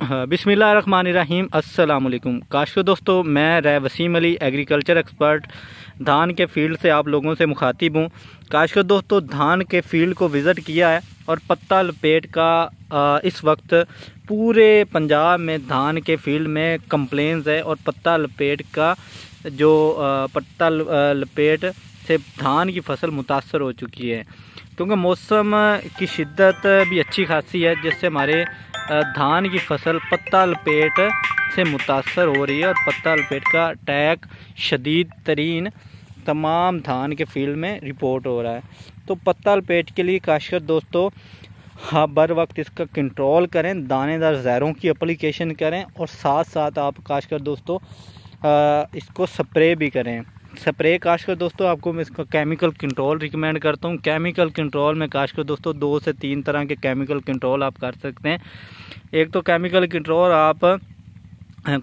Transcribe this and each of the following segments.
بسم اللہ الرحمن الرحیم، السلام علیکم۔ کاشو دوستو، میں رہ وسیم علی ایگریکلچر ایکسپرٹ دھان کے فیلڈ سے آپ لوگوں سے مخاطب ہوں۔ کاشو دوستو، دھان کے فیلڈ کو وزٹ کیا ہے اور پتہ لپیٹ کا اس وقت پورے پنجاب میں دھان کے فیلڈ میں کمپلینز ہے اور پتہ لپیٹ کا جو پتہ لپیٹ سے دھان کی فصل متاثر ہو چکی ہے۔ کیونکہ موسم کی شدت بھی اچھی خاصی ہے، جس سے ہمارے دھان کی فصل پتہ لپیٹ سے متاثر ہو رہی ہے اور پتہ لپیٹ کا اٹیک شدید ترین تمام دھان کے فیلڈ میں رپورٹ ہو رہا ہے۔ تو پتہ لپیٹ کے لیے کاشکر دوستو آپ بر وقت اس کا کنٹرول کریں، دانے دار زہروں کی اپلیکیشن کریں اور ساتھ ساتھ آپ کاشکر دوستو اس کو سپرے بھی کریں۔ سپرے کاش کر دوستو، آپ کو میں اس کا کیمیکل کنٹرول ریکمینڈ کرتا ہوں. کیمیکل کنٹرول میں کاش کر دوستو، دو سے تین طرح کے کیمیکل کنٹرول آپ کر سکتے ہیں. ایک تو کیمیکل کنٹرول آپ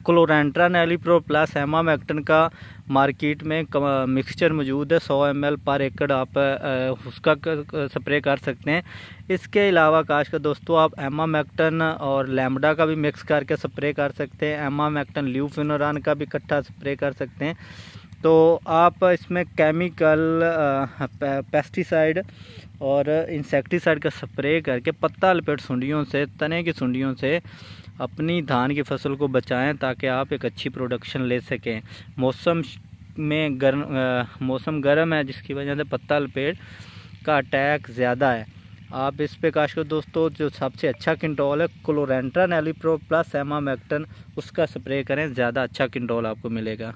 کلورینٹرا نیلی پرو پلس ایما میکٹن کا مارکیٹ میں مکسچر موجود ہے. سو ایم ایل پر ایکڑ آپ اس کا سپرے کر سکتے ہیں. اس کے علاوہ کاش کا دوستو، آپ ایما میکٹن اور لیمڈا کا بھی مکس کر کے سپرے کر سکتے ہیں. ایما میکٹن لیو فینوران کا بھی کٹھا سپرے کر سکتے ہیں. تو آپ اس میں کیمیکل پیسٹیسائڈ اور انسیکٹیسائڈ کا سپرے کر کے پتہ لپیٹ سنڈیوں سے، تنے کی سنڈیوں سے اپنی دھان کی فصل کو بچائیں تاکہ آپ ایک اچھی پروڈکشن لے سکیں۔ موسم میں گرم موسم گرم ہے، جس کی وجہ سے پتہ لپیٹ کا اٹیک زیادہ ہے۔ آپ اس پہ، کاش کر دوستو، جو سب سے اچھا کنٹرول ہے کلورینٹرا نیلی پرو پلس ایما میکٹن اس کا سپرے کریں، زیادہ اچھا کنٹرول آپ کو ملے گا۔